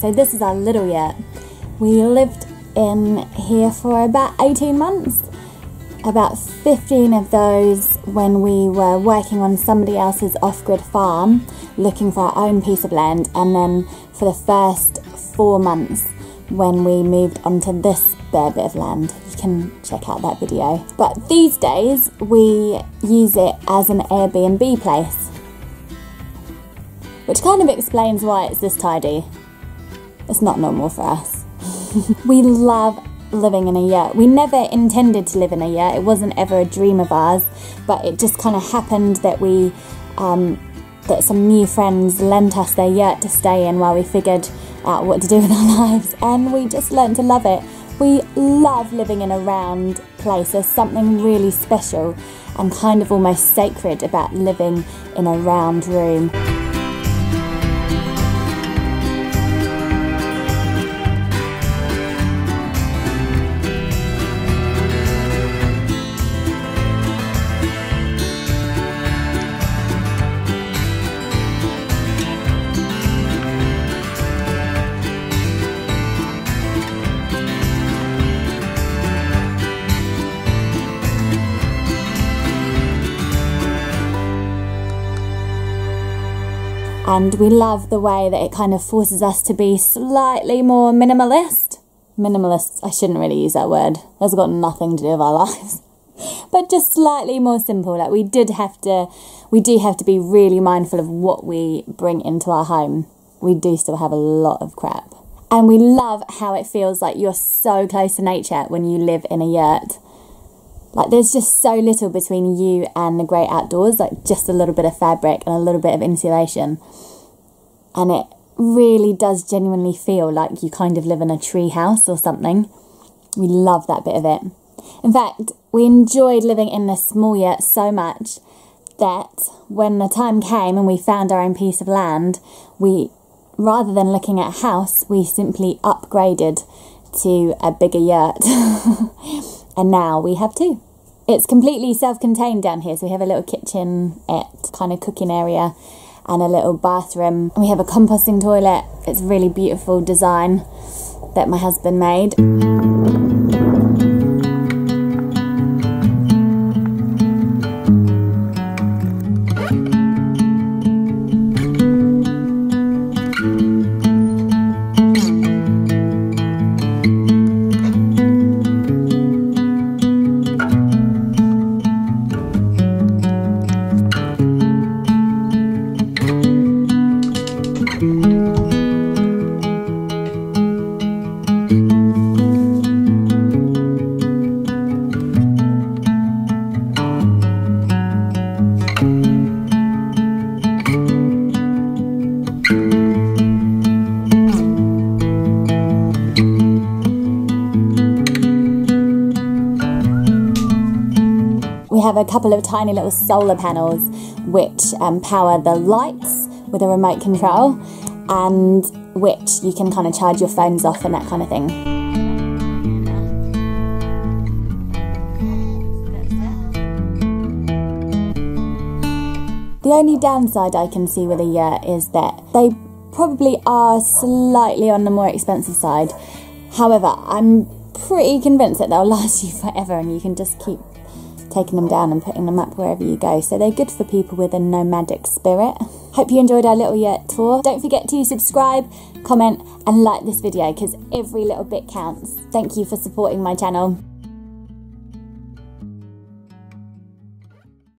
So this is our little yurt. We lived in here for about 18 months. About 15 of those when we were working on somebody else's off grid farm, looking for our own piece of land, and then for the first four months when we moved onto this bare bit of land. You can check out that video. But these days we use it as an Airbnb place, which kind of explains why it's this tidy. It's not normal for us. we love living in a yurt. We never intended to live in a yurt. It wasn't ever a dream of ours, but it just kind of happened that we um, that some new friends lent us their yurt to stay in while we figured out what to do with our lives, and we just learned to love it. We love living in a round place. There's something really special and kind of almost sacred about living in a round room. And we love the way that it kind of forces us to be slightly more minimalist. Minimalist, I shouldn't really use that word. That's got nothing to do with our lives. But just slightly more simple. Like we did have to we do have to be really mindful of what we bring into our home. We do still have a lot of crap. And we love how it feels like you're so close to nature when you live in a yurt. Like there's just so little between you and the great outdoors, like just a little bit of fabric and a little bit of insulation. And it really does genuinely feel like you kind of live in a tree house or something. We love that bit of it. In fact, we enjoyed living in this small yurt so much that when the time came and we found our own piece of land, we rather than looking at a house, we simply upgraded to a bigger yurt. and now we have two. It's completely self-contained down here, so we have a little kitchen, it kind of cooking area, and a little bathroom. We have a composting toilet. It's a really beautiful design that my husband made. Have a couple of tiny little solar panels which um, power the lights with a remote control and which you can kind of charge your phones off and that kind of thing. The only downside I can see with a yurt is that they probably are slightly on the more expensive side. However, I'm pretty convinced that they'll last you forever and you can just keep taking them down and putting them up wherever you go. So they're good for people with a nomadic spirit. Hope you enjoyed our little yurt tour. Don't forget to subscribe, comment and like this video because every little bit counts. Thank you for supporting my channel.